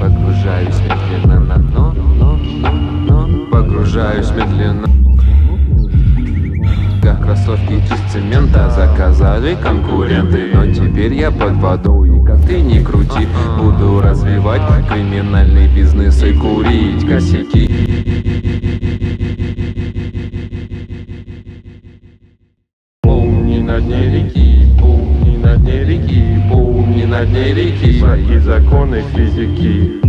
Погружаюсь медленно погружаюсь медленно. Кроссовки из цемента заказали конкуренты Но теперь я под водой как ты не крути Буду развивать криминальный бизнес и курить косяки на дне реки, помни на дне реки, помни на дне реки. Свои законы физики